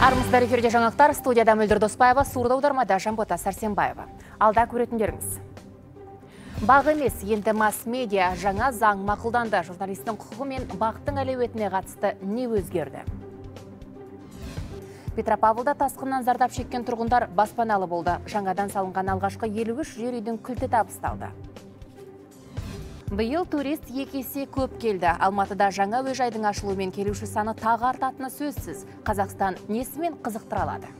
армысыздар эфирде жаңалықтар. Студияда мөлдір доспаева сурда аудармада жанбота сәрсенбаева. Алда көретіндеріңіз. Бақ емес енді масс медиа жаңа заң мақұлданды. Журналистің құқығы мен бақтың әлеуетіне қатысты не өзгерді? Петропавлда тасқыннан зардап шеккен тұрғындар баспаналы болды. Жаңадан салынған алғашқы 53 жер үйдің кілті табысталды. Биыл турист екі есе көп келді. Алматыда жаңа әуежайдың ашылуымен келуші саны тағы артатыны сөзсіз. Қазақстан несімен қызықтыра алады?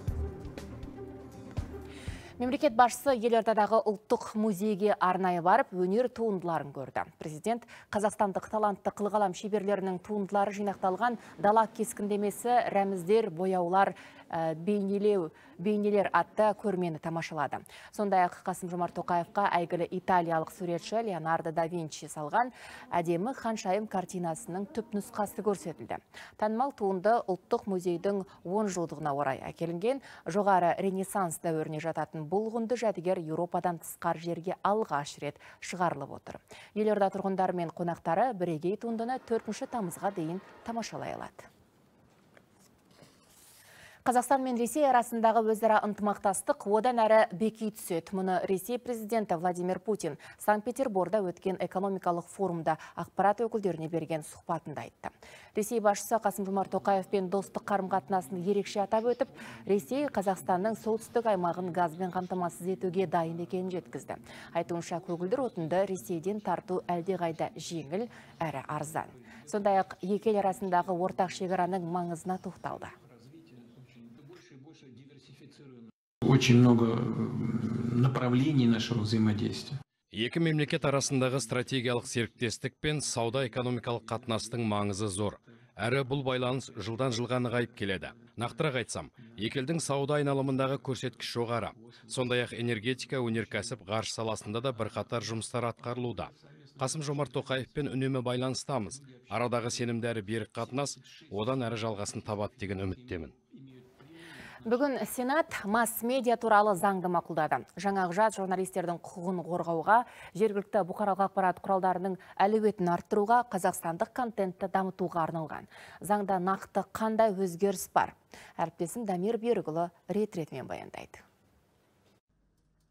Мемлекет басшысы елордадағы ұлттық музейге арнайы барып, өнер туындыларын көрді. Президент қазақстандық талантты қылғалам шеберлерінің туындылары жинақталған дала кескіндемесі, рәміздер, бояулар, бейнелеу бейнелер атты көрмені тамашалады. Сондай ақ Қасым Жомарт Тоқаевқа әйгілі италиялық суретші Леонардо да Винчи салған әдемі ханшайым картинасының түп нұсқасы көрсетілді. Танымал туынды ұлттық музейдің 10 жылдығына орай әкелінген жоғары ренессанс дәуіріне жататын бұл құнды жәдігер Еуропадан тысқар жерге алғаш рет шығарылып отыр. Елорда тұрғындары мен қонақтары бірегей туындыны 4 тамызға дейін тамашалай алады. Қазақстан мен Ресей арасындағы өзара ынтымақтастық одан әрі беки түседі. Мұны Ресей президенті Владимир Путин Санкт-Петерборда өткен экономикалық форумда ақпарат өкілдеріне берген сұхбатында айтты. Ресей басшысы Қасым Жомарт Тоқаев пен достық қарым-қатынасын ерекше атап өтіп, Ресей Қазақстанның солтүстік аймағын газбен қамтамасыз етуге дайын екенін жеткізді. Айтуынша көгілдір отынды Ресейден тарту әлдеқайда жеңіл әрі арзан. Сондай ақ екі ел арасындағы ортақ шекараның маңызына тоқталды. Очень много направлений нашего взаимодействия. Екі мемлекет арасындағы стратегиялық серіктестік пен сауда экономикалық қатынастың маңызы зор. Әрі бұл байланыс жылдан жылға нығайып келеді. Нақтырақ айтсам, екі елдің сауда айналымындағы көрсеткіш жоғары. Сондай ақ энергетика, өнеркәсіп, ғарыш саласында да бірқатар жұмыстар атқарылуда. Қасым Жомарт Тоқаевпен үнемі байланыстамыз. Арадағы сенімді берік қатынас одан әрі жалғасын табады деген үміттемін. Бүгін Сенат масс медиа туралы заңды мақұлдады. Жаңа құжат журналистердің құқығын қорғауға, жергілікті бұқаралық ақпарат құралдарының әлеуетін арттыруға, қазақстандық контентті дамытуға арналған. Заңда нақты қандай өзгеріс бар? Әріптесім Дамир Берікұлы рет-ретімен баяндайды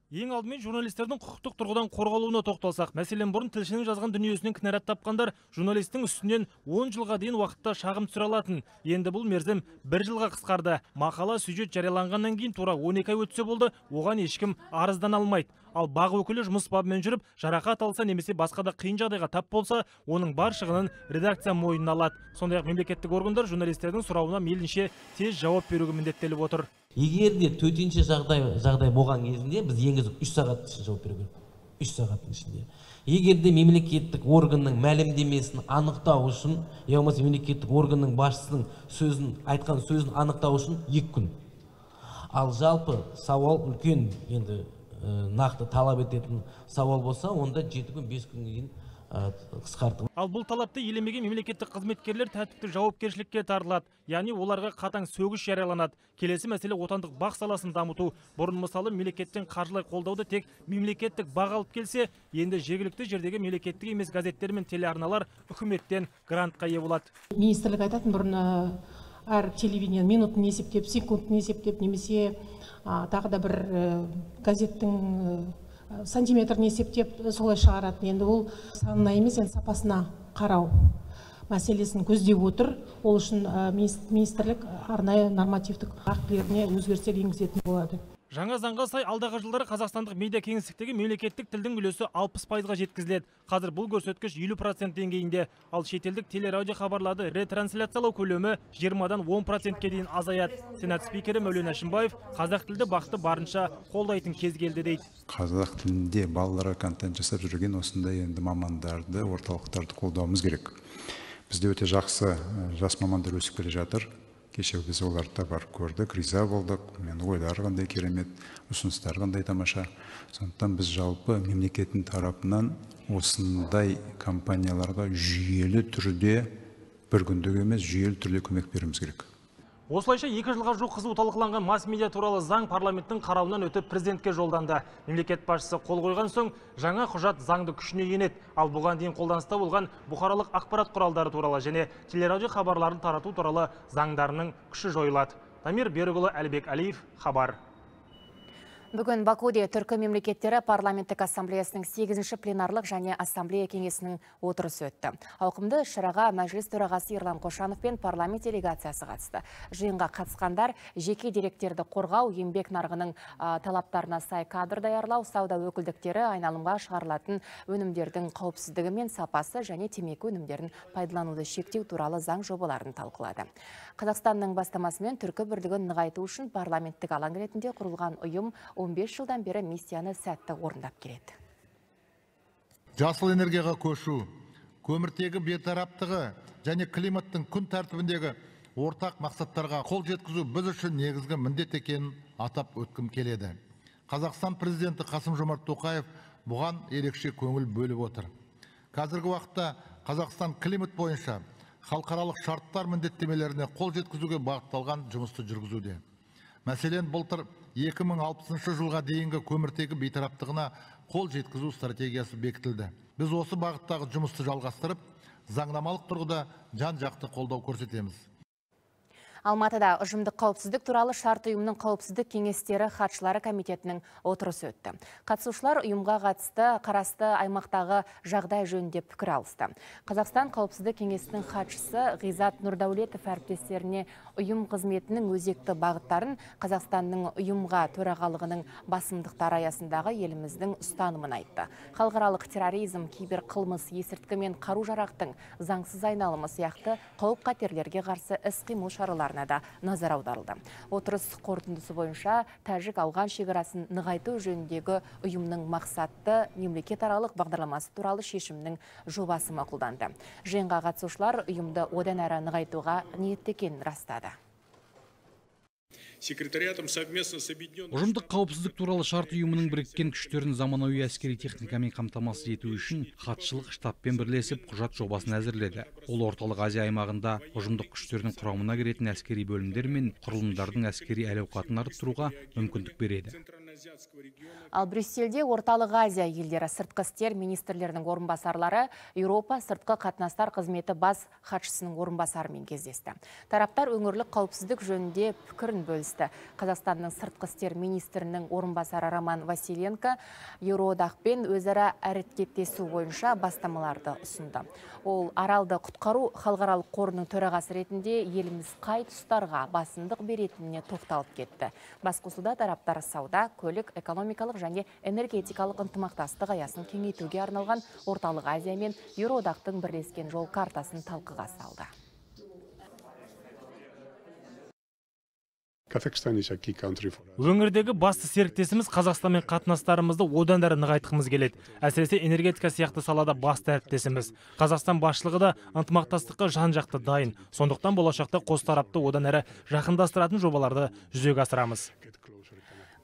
ең алдымен журналистердің құқықтық тұрғыдан қорғалуына тоқталсақ. Мәселен бұрын тілшінің жазған дүниесінен кінәрат тапқандар журналистің үстінен 10 жылға дейін уақытта шағым түсіре алатын. Енді бұл мерзім бір жылға қысқарды. Мақала сюжет жарияланғаннан кейін тура 12 ай өтсе болды оған ешкім арыздана алмайды. Ал бақ өкілі жұмыс бабымен жүріп жарақат алса немесе басқа да қиын жағдайға тап болса оның бар шығынын редакция мойнына алады. Сондай ақ мемлекеттік органдар журналистердің сұрауына мейлінше тез жауап беруге міндеттеліп отыр. Егер де төтенше жағдай жағдай болған кезінде біз енгізіп үш сағат ішінде жауап беру керек. Үш сағаттың ішінде. Егер де мемлекеттік органның мәлімдемесін анықтау үшін я болмаса мемлекеттік органның басшысының сөзін айтқан сөзін анықтау үшін екі күн. Ал жалпы сауал үлкен енді нақты талап ететін сауал болса онда жеті күн бес күнге дейін қысқартты ал бұл талапты елемеген мемлекеттік қызметкерлер тәртіптік жауапкершілікке тартылады. Яғни оларға қатаң сөгіс жарияланады. Келесі мәселе отандық бақ саласын дамыту. Бұрын мысалы мемлекеттен қаржылай қолдауды тек мемлекеттік бақ алып келсе енді жергілікті жердегі мемлекеттік емес газеттер мен телеарналар үкіметтен грантқа ие болады. Министрлік айтатын бұрын әр телевидение минутын есептеп секундын есептеп немесе тағы да бір газеттің сантиметрін есептеп солай шығаратын енді ол санына емес енді сапасына қарау мәселесін көздеп отыр. Ол үшін министрлік арнайы нормативтік актілеріне өзгерістер енгізетін болады. Жаңа заңға сай алдағы жылдары қазақстандық медиа кеңістіктегі мемлекеттік тілдің үлесі 60 пайызға жеткізіледі. Қазір бұл көрсеткіш 50 процент деңгейінде. Ал шетелдік телерадио хабарларды ретрансляциялау көлемі 20-дан 10 процентке дейін азаяды. Сенат спикері мәулен әшімбаев қазақ тілді бақты барынша қолдайтын кез келді дейді. Қазақ тілінде балаларға контент жасап жүрген осындай енді мамандарды орталықтарды қолдауымыз керек. Бізде өте жақсы жас мамандар өсіп келе жатыр. Кеше біз оларды да барып көрдік риза болдық. Мен ойлары қандай керемет ұсыныстары қандай тамаша. Сондықтан біз жалпы мемлекеттің тарапынан осындай компанияларға жүйелі түрде бір күндік емес жүйелі түрде көмек беруіміз керек. Осылайша екі жылға жуық қызу талқыланған масс медиа туралы заң парламенттің қарауынан өтіп президентке жолданды. Мемлекет басшысы қол қойған соң жаңа құжат заңды күшіне енеді. Ал бұған дейін қолданыста болған бұқаралық ақпарат құралдары туралы және телерадио хабарларын тарату туралы заңдарының күші жойылады. Дамир берікұлы әлібек әлиев хабар. Бүгін Бакуде түркі мемлекеттері парламенттік ассамблеясының 8-ші пленарлық және ассамблея кеңесінің отырысы өтті. Ауқымды шыраға мәжіліс төрағасы Ерлан Қошанов пен парламент делегациясы қатысты. Жиынға қатысқандар жеке деректерді қорғау, еңбек нарығының талаптарына сай кадр даярлау, сауда өкілдіктері айналымға шығарылатын өнімдердің қауіпсіздігі мен сапасы және темекі өнімдерін пайдалануды шектеу туралы заң жобаларын талқылады. Қазақстанның бастамасымен түркі бірлігін нығайту үшін парламенттік алаң ретінде құрылған ұйым 15 жылдан бері миссияны сәтті орындап келеді. Жасыл энергияға көшу, көміртегі бейтараптығы және климаттың күн тәртібіндегі ортақ мақсаттарға қол жеткізу біз үшін негізгі міндет екенін атап өткім келеді. Қазақстан президенті Қасым Жомарт Тоқаев бұған ерекше көңіл бөліп отыр. Қазіргі уақытта Қазақстан климат бойынша халықаралық шарттар міндеттемелеріне қол жеткізуге бағытталған жұмысты жүргізуде мәселен былтыр 2060 жылға дейінгі көміртегі бейтараптығына қол жеткізу стратегиясы бекітілді. Біз осы бағыттағы жұмысты жалғастырып заңнамалық тұрғыда жан жақты қолдау көрсетеміз. Алматыда ұжымдық қауіпсіздік туралы шарт ұйымның қауіпсіздік кеңестері хатшылары комитетінің отырысы өтті. Қатысушылар ұйымға қатысты қарасты аймақтағы жағдай жөнінде пікір алысты. Қазақстан қауіпсіздік кеңесінің хатшысы Ғизат Нұрдаулетов әріптестеріне ұйым қызметінің өзекті бағыттарын Қазақстанның ұйымға төрағалығының басымдықтары аясындағы еліміздің ұстанымын айтты. Халықаралық терроризм, кибер қылмыс, есірткі мен қару жарақтың заңсыз айналымы сияқты қауіп қатерлерге қарсы іс қимыл шаралары да назар аударылды отырыс қорытындысы бойынша тәжік ауған шекарасын нығайту жөніндегі ұйымның мақсатты мемлекетаралық бағдарламасы туралы шешімнің жобасы мақұлданды. Жиынға қатысушылар ұйымды одан әрі нығайтуға ниетті екенін растады. Секретариатом совместно с объединенным ұжымдық қауіпсіздік туралы шарт ұйымының біріккен күштерін заманауи әскери техникамен қамтамасыз ету үшін хатшылық штабпен бірлесіп құжат жобасын әзірледі. Ол орталық азия аймағында ұжымдық күштердің құрамына кіретін әскери бөлімдер мен құрылымдардың әскери әл ауқатын арттыруға мүмкіндік береді. Ал Брюссельде орталық Азия елдері сыртқы істер министрлерінің орынбасарлары Еуропа сыртқы қатынастар қызметі бас хатшысының орынбасарымен кездесті. Тараптар өңірлік қауіпсіздік жөнінде пікірін бөлісті. Қазақстанның сыртқы істер министрінің орынбасары Роман Василенко Еуроодақпен өзара әрекеттесу бойынша бастамаларды ұсынды. Ол аралды құтқару халықаралық қорының төрағасы ретінде еліміз қай тұстарға басымдық беретініне тоқталып кетті. Басқосуда тараптар сауда, көлік экономикалық және энергетикалық ынтымақтастық аясын кеңейтуге арналған орталық азия мен еуроодақтың бірлескен жол картасын талқыға салды. Өңірдегі басты серіктесіміз қазақстанмен қатынастарымызды одан әрі нығайтқымыз келеді. Әсіресе энергетика сияқты салада басты әріптесіміз. Қазақстан басшылығы да ынтымақтастыққа жан жақты дайын. Сондықтан болашақта қос тарапты одан әрі жақындастыратын жобаларды жүзеге асырамыз.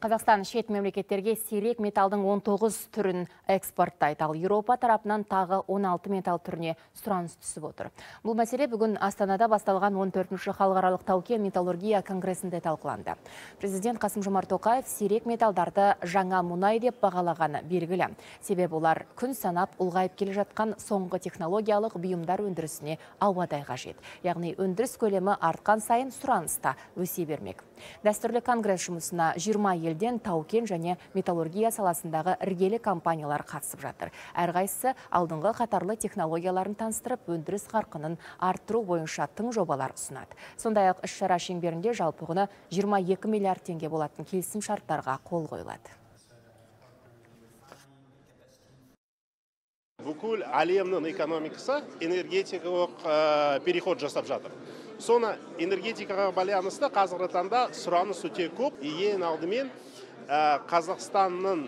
Қазақстан шет мемлекеттерге сирек металдың 19 түрін экспорттайды, ал Еуропа тарапынан тағы 16 металл түріне сұраныс түсіп отыр. Бұл мәселе бүгін Астанада басталған 14-ші халықаралық таукен металлургия конгресінде талқыланды. Президент Қасым Жомарт Тоқаев сирек металдарды жаңа мұнай деп бағалағаны белгілі. Себебі олар күн санап ұлғайып келе жатқан соңғы технологиялық бұйымдар өндірісіне ауадай қажет. Яғни өндіріс көлемі артқан сайын сұраныста өсе бермек. Дәстүрлі конгресс жұмысына 20 ел елден таукен және металлургия саласындағы іргелі компаниялар қатысып жатыр. Әрқайсысы алдыңғы қатарлы технологияларын таныстырып, өндіріс қарқынын арттыру бойынша тың жобалар ұсынады. Сондай-ақ іс-шара шеңберінде жалпы құны 22 миллиард теңге болатын келісім шарттарға қол қойылады. бүкіл әлемнің экономикасы энергетикалық переход жасап жатыр соны энергетикаға байланысты қазіргі таңда сұраныс өте көп. Ең алдымен қазақстанның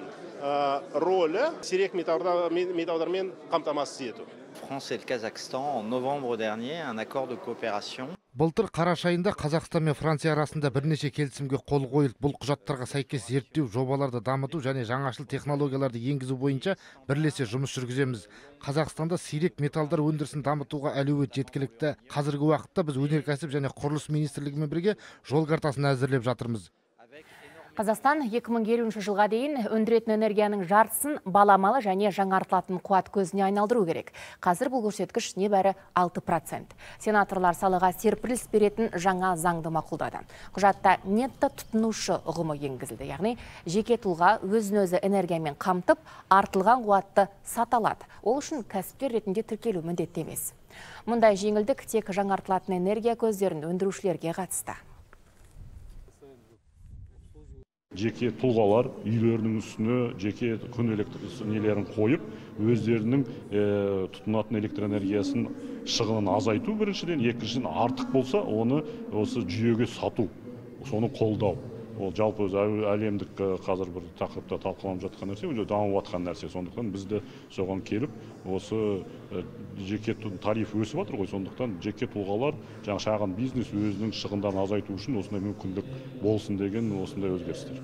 рөлі сирек металдармен қамтамасыз ету. France Kazakhstan en novembre dernier un accord de coopération. Былтыр қараша айында қазақстан мен франция арасында бірнеше келісімге қол қойылып бұл құжаттарға сәйкес зерттеу жобаларды дамыту және жаңашыл технологияларды енгізу бойынша бірлесе жұмыс жүргіземіз. Қазақстанда сирек металдар өндірісін дамытуға әлеует жеткілікті. Қазіргі уақытта біз өнеркәсіп және құрылыс министрлігімен бірге жол картасын әзірлеп жатырмыз. Қазақстан 2050 жылға дейін өндіретін энергияның жартысын баламалы және жаңартылатын қуат көзіне айналдыру керек. Қазір бұл көрсеткіш небәрі 6%. Сенаторлар салаға серпіліс беретін жаңа заңды мақұлдады. Құжатта нетті тұтынушы ұғымы енгізілді. Яғни жеке тұлға өзін өзі энергиямен қамтып, артылған қуатты саталады. Ол үшін кәсіпкер ретінде тіркелу міндетті емес. Мұндай жеңілдік тек жаңартылатын энергия көздерін өндірушілерге қатысты. Жеке тұлғалар үйлерінің үстіне жеке күн электр нелерін қойып өздерінің тұтынатын электр энергиясын шығынын азайту біріншіден. Екіншіден артық болса оны осы жүйеге сату соны қолдау. Ол жалпы өзі әлемдік қазір бір тақырыпта талқыланып жатқан нәрсе уже дамып жатқан нәрсе. Сондықтан біз де соған келіп осы жеке тариф өсіп жатыр ғой. Сондықтан жеке тұлғалар жаңағы шағын бизнес өзінің шығындарын азайту үшін осындай мүмкіндік болсын деген осындай өзгерістер.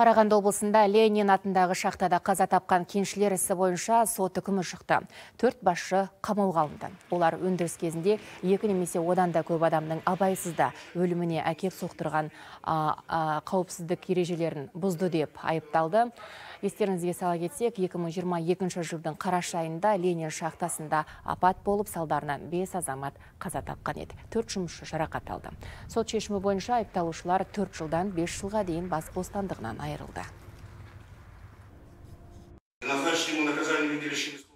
Қарағанды облысында Ленин атындағы шахтада қаза тапқан кеншілер ісі бойынша сот үкімі шықты. Төрт басшы қамауға алынды. Олар өндіріс кезінде екі немесе одан да көп адамның абайсызда өліміне әкеп соқтырған қауіпсіздік ережелерін бұзды деп айыпталды. Естеріңізге сала кетсек, 2022 жылдың қараша айында Ленин шахтасында апат болып салдарынан 5 азамат қаза тапқан еді. Төрт жұмысшы жарақат алды. Сот шешімі бойынша айыпталушылар 4 жылдан 5 жылға дейін бас бостандығынан айырылды.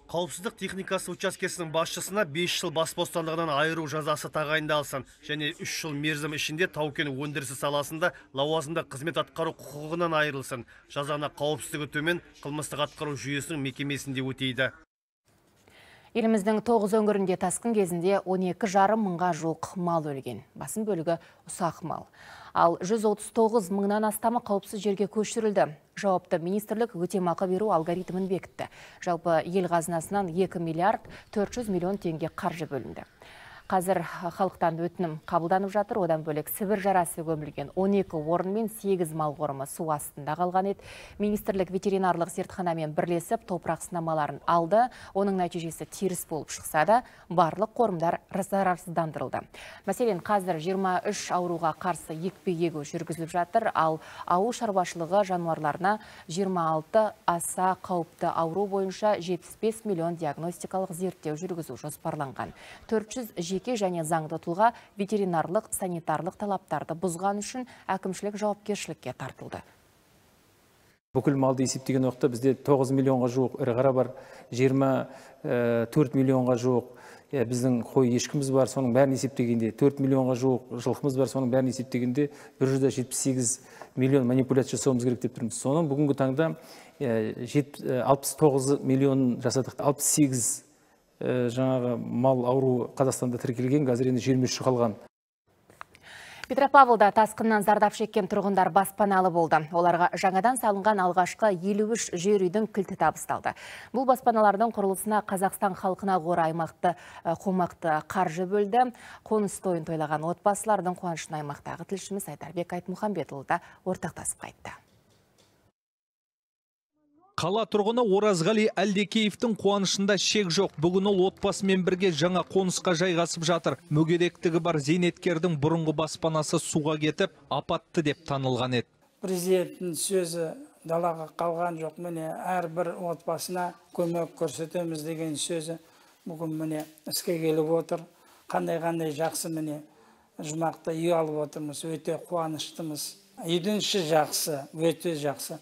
Қауіпсіздік техникасы учаскесінің басшысына 5 жыл бас бостандығынан айыру жазасы тағайындалсын және 3 жыл мерзім ішінде тау кен өндірісі саласында лауазымда қызмет атқару құқығынан айырылсын жазаны қауіпсіздігі төмен қылмыстық атқару жүйесінің мекемесінде өтейді Еліміздің тоғыз өңірінде тасқын кезінде 12 жарым мыңға жоқ мал өлген. Басым бөлігі ұсақ мал. Ал 139 мыңнан астамы қауіпсіз жерге көшірілді. Жауапты министрлік өтемақы беру алгоритмін бекітті. Жалпы ел қазынасынан 2 миллиард 400 миллион теңге қаржы бөлінді. Қазір халықтан өтінім қабылданып жатыр. Одан бөлек Сібір жарасы көмілген 12 орын мен 8 мал қорымы су астында қалған еді. Министрлік ветеринарлық зертханамен бірлесіп топырақ сынамаларын алды. Оның нәтижесі теріс болып шықса да, барлық қорымдар зарарсыздандырылды. Мәселен, қазір 23 ауруға қарсы екпе егу жүргізіліп жатыр, ал ауыл шаруашылығы жануарларына 26 аса қауіпті ауру бойынша 75 миллион диагностикалық зерттеу жүргізу жоспарланған. 400 жеке және заңды тұлға ветеринарлық санитарлық талаптарды бұзған үшін әкімшілік жауапкершілікке тартылды. Бүкіл малды есептеген уақытта бізде 9 миллионға жуық ірі қара бар 24 миллионға жуық біздің қой ешкіміз бар соның бәрін есептегенде 4 миллионға жуық жылқымыз бар соның бәрін есептегенде 178 миллион манипуляция жасауымыз керек деп тұрмыз. Соның бүгінгі таңда 69 миллион жасадық 68 жаңағы мал ауру қазақстанда тіркелген қазір енді жиырма үш қалған Петропавлда тасқыннан зардап шеккен тұрғындар баспаналы болды. Оларға жаңадан салынған алғашқы 53 жер үйдің кілті табысталды. Бұл баспаналардың құрылысына Қазақстан халқына қоры аймақты қомақты қаржы бөлді. Қоныс тойын тойлаған отбасылардың қуанышына аймақтағы тілшіміз Айдарбек Айтмұхамбетұлы да ортақтасып қайтты. Қала тұрғыны Оразғали Әлдекеевтің қуанышында шек жоқ. Бүгін ол отбасымен бірге жаңа қонысқа жайғасып жатыр. Мүгедектігі бар зейнеткердің бұрынғы баспанасы суға кетіп, апатты деп танылған еді. Президенттің сөзі далаға қалған жоқ. Міне әрбір отбасына көмек көрсетеміз деген сөзі бүгін міне іске келіп отыр. Қандай қандай жақсы міне жұмақта үй алып отырмыз. Өте қуаныштымыз. Үйдің іші жақсы, өте жақсы.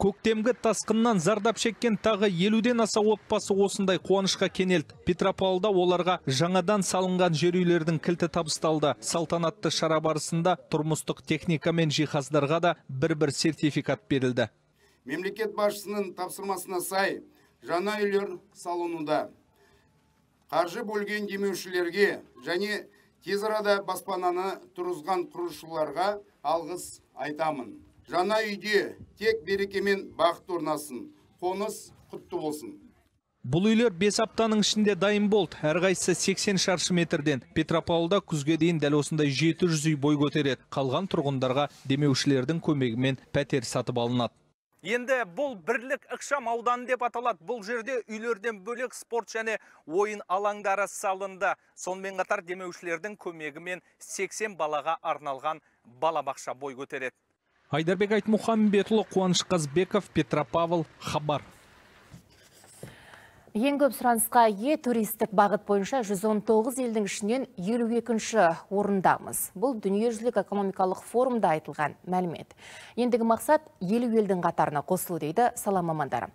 Көктемгі тасқыннан зардап шеккен тағы елуден аса отбасы осындай қуанышқа кенелді. Петропавлда оларға жаңадан салынған жер үйлердің кілті табысталды. Салтанатты шара барысында тұрмыстық техника мен жиһаздарға да бір-бір сертификат берілді. Мемлекет басшысының тапсырмасына сай жаңа үйлер салынуда. Қаржы бөлген демеушілерге және тез арада баспананы тұрғызған құрылысшыларға алғыс айтамын жаңа үйде тек береке мен бақыт орнасын қоныс құтты болсын Бұл үйлер 5 аптаның ішінде дайын болды. Әрқайсысы 80 шаршы метрден. Петропавлда күзге дейін дәл осындай 700 үй бой көтереді. Қалған тұрғындарға демеушілердің көмегімен пәтер сатып алынады. Енді бұл бірлік ықшам ауданы деп аталады. Бұл жерде үйлерден бөлек спорт және ойын алаңдары салынды. Сонымен қатар демеушілердің көмегімен 80 балаға арналған балабақша бой көтереді. Айдарбек айтмұхамбетұлы қуаныш қазбеков петропавл хабар Ең көп сұранысқа ие туристік бағыт бойынша 119 елдің ішінен 52-ші орындамыз. Бұл дүниежүзілік экономикалық форумда айтылған мәлімет. Ендігі мақсат елу елдің қатарына қосылу дейді сала мамандары.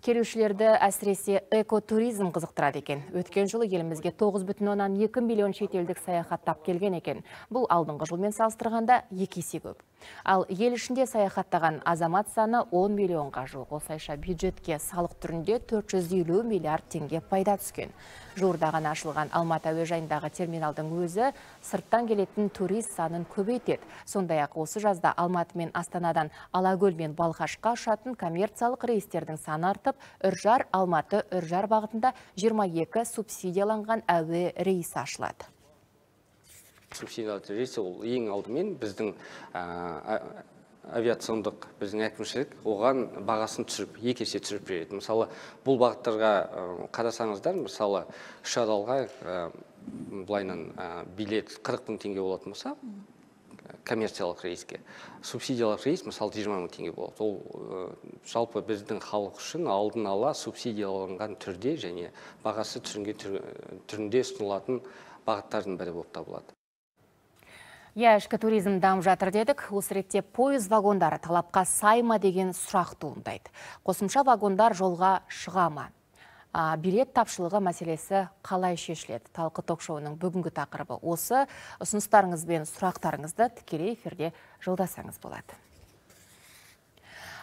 Келушілерді әсіресе экотуризм қызықтырады екен. Өткен жылы елімізге 9,2 миллион шетелдік саяхаттап келген екен. Бұл алдыңғы жылмен салыстырғанда екі есе көп. Ал ел ішінде саяхаттаған азамат саны 10 миллионға жуық. Осылайша бюджетке салық түрінде 450 миллиард теңге пайда түскен. Жуырда ғана ашылған Алматы әуежайындағы терминалдың өзі сырттан келетін турист санын көбейтеді. Сондай-ақ осы жазда Алматы мен Астанадан Алакөл мен Балқашқа ұшатын коммерциялық рейстердің саны артып, Үржар Алматы Үржар бағытында 22 субсидияланған әуе рейсі ашылады. субсидиялы рейс ол ең алдымен біздің авиациондық біздің әкімшілік оған бағасын түсіріп екі есе түсіріп береді мысалы бұл бағыттарға қарасаңыздар мысалы үш аралға былайынан билет қырық мың теңге болатын болса коммерциялық рейске субсидиялық рейс мысалы жиырма мың теңге болады ол жалпы біздің халық үшін алдын ала субсидияланған түрде және бағасы түсірілген түрінде ұсынылатын бағыттардың бірі болып табылады Иә, ішкі туризм дамып жатыр дедік. Осы ретте пойыз вагондары талапқа сай ма деген сұрақ туындайды. Қосымша вагондар жолға шыға ма? Билет тапшылығы мәселесі қалай шешіледі? Талқы ток-шоуының бүгінгі тақырыбы осы. Ұсыныстарыңыз бен сұрақтарыңызды тікелей эфирде жолдасаңыз болады.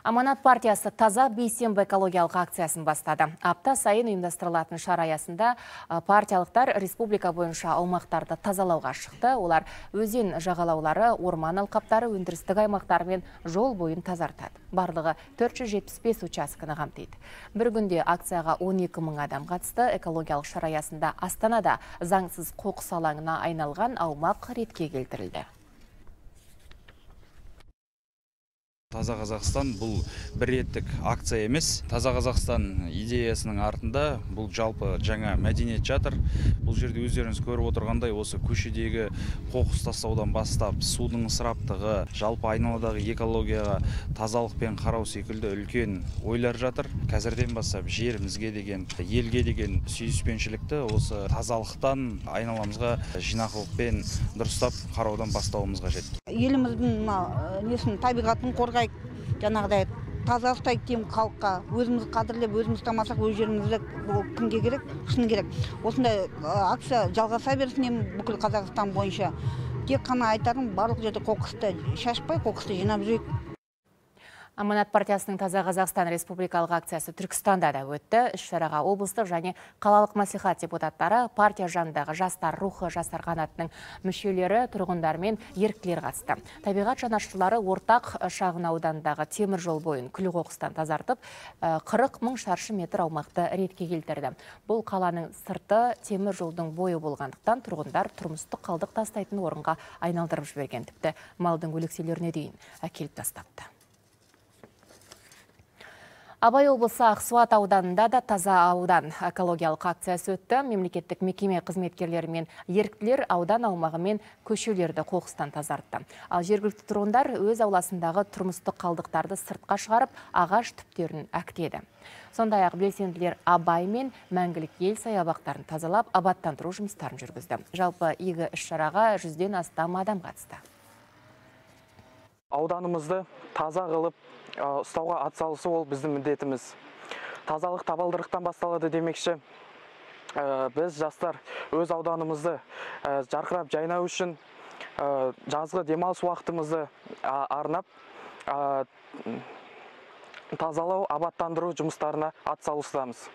Аманат партиясы таза бейсенбі экологиялық акциясын бастады. Апта сайын ұйымдастырылатын шара аясында партиялықтар республика бойынша аумақтарды тазалауға шықты. Олар өзен жағалаулары, орман алқаптары, өндірістік аймақтар мен жол бойын тазартады. Барлығы 475 учаскіні қамтиды. Бір күнде акцияға 12 мың адам қатысты. Экологиялық шара аясында Астанада заңсыз қоқыс алаңына айналған аумақ ретке келтірілді. Таза қазақстан бұл бір реттік акция емес. Таза қазақстан идеясының артында бұл жалпы жаңа мәдениет жатыр бұл жерде өздеріңіз көріп отырғандай осы көшедегі қоқыс тастаудан бастап судың ысыраптығы жалпы айналадағы экологияға тазалықпен қарау секілді үлкен ойлар жатыр. Қазірден бастап жерімізге деген елге деген сүйіспеншілікті осы тазалықтан айналамызға жинақылықпен дұрыстап қараудан бастауымыз қажет. Еліміздің мына несін табиғатын қорғайық жаңағыдай таза ұстайық деймін халыққа. Өзіміз қадірлеп өзіміз ұстамасақ өз жерімізді кімге керек? Шыны керек. Осындай акция жалғаса берсін деймін бүкіл қазақстан бойынша. Тек қана айтарым барлық жерде қоқысты шашпай қоқысты жинап жүрейік Аманат партиясының Таза Қазақстан республикалық акциясы Түркістанда да өтті. Іс-шараға облыстық және қалалық мәслихат депутаттары, партия жанындағы жастар рухы жастар қанатының мүшелері, тұрғындар мен еріктілер қатысты. Табиғат жанашырлары ортақ шағын аудандағы темір жол бойын күл қоқыстан тазартып, 40 мың шаршы метр аумақты ретке келтірді. Бұл қаланың сырты темір жолдың бойы болғандықтан тұрғындар тұрмыстық қалдық тастайтын орынға айналдырып жіберген. Тіпті малдың өлекселеріне дейін әкеліп тастапты. Абай облысы Ақсуат ауданында да таза аудан экологиялық акциясы өтті. Мемлекеттік мекеме қызметкерлері мен еріктілер аудан аумағы мен көшелерді қоқыстан тазартты. Ал жергілікті тұрғындар өз ауласындағы тұрмыстық қалдықтарды сыртқа шығарып, ағаш түптерін әктеді. Сондай ақ белсенділер Абай мен мәңгілік ел саябақтарын тазалап, абаттандыру жұмыстарын жүргізді. Жалпы игі іс-шараға жүзден астам адам қатысты. Ауданымызды таза қылып ұстауға атсалысу ол біздің міндетіміз. Тазалық табалдырықтан басталады демекші. Біз жастар өз ауданымызды жарқырап жайнау үшін жазғы демалыс уақытымызды арнап тазалау абаттандыру жұмыстарына атсалысудамыз.